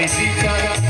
Teresita.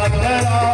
Baba